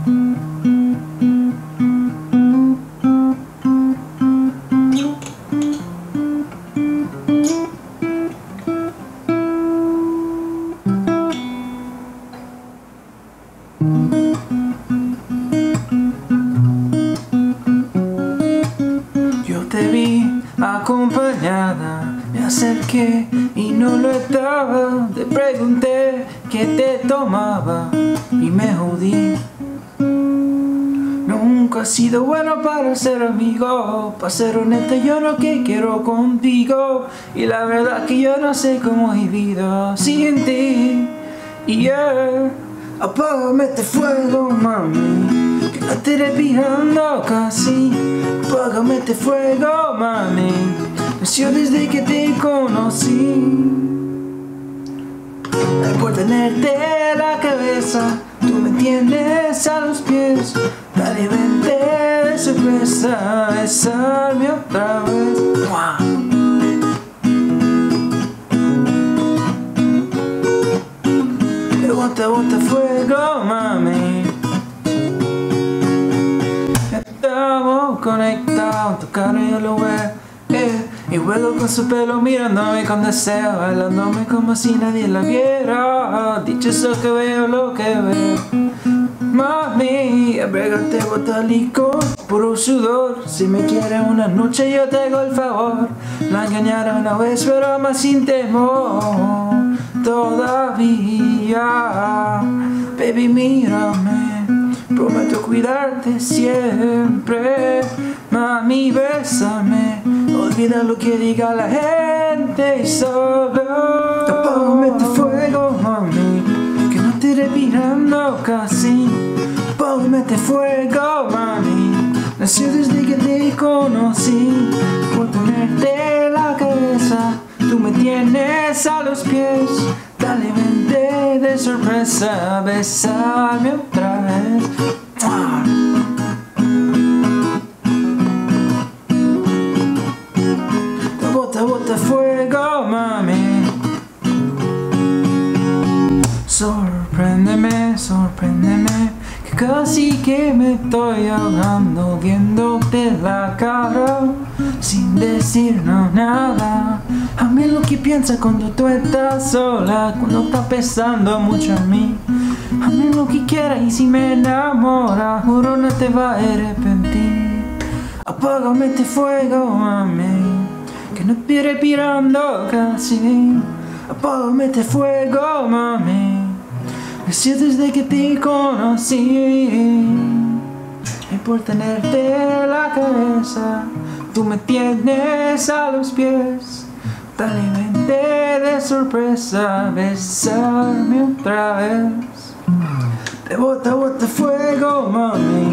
Yo te vi acompañada, me acerqué y no lo estaba. Te pregunté qué te tomaba y me jodí. Nunca he sido bueno para ser amigo, para ser honesto yo lo que quiero contigo. Y la verdad que yo no sé cómo he vivido sin ti. Y yeah, apágame este fuego, mami, que respirando casi. Apágame este fuego, mami, nació desde que te conocí. Por tenerte la cabeza, tú me tienes a los pies. Dale, sorpresa, besarme otra vez. ¡Mua! Bota, bota fuego, mami. Estamos conectados, tu cara yo lo veo. Eh, y vuelo con su pelo mirándome con deseo, bailándome como si nadie la viera. Dicho eso que veo lo que veo. Mami, abrégate bota licor, puro sudor. Si me quieres una noche yo te hago el favor. La engañaré una vez, pero más sin temor. Todavía, baby, mírame. Prometo cuidarte siempre. Mami, bésame. Olvida lo que diga la gente y solo. Apágame este fuego, mami. Que no te respirando casi. Apágame este fuego, mami. Nació desde que te conocí. Por tenerte la cabeza. Tú me tienes a los pies. Dale, vente de sorpresa. Besame otra vez. Bota, bota fuego, mami. Sorpréndeme, sorpréndeme, que casi que me estoy ahogando viéndote la cara sin decirnos nada. A mí lo que piensas cuando tú estás sola, cuando estás pensando mucho en mí. A mí lo que quieras y si me enamora, juro no te va a arrepentir. Apágame este fuego, mami, que no estoy respirando casi. Apágame este fuego, mami, nació desde que te conocí. Y por tenerte la cabeza, tú me tienes a los pies. Vente de sorpresa, besarme otra vez. Te bota, bota fuego, mami.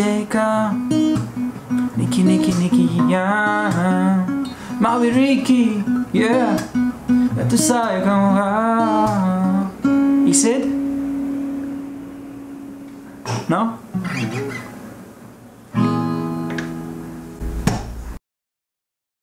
Seca Nicky, Nicky, Nicky, yeah Maui Ricky, yeah Ya tú sabes cómo va ¿Y Sid? ¿No?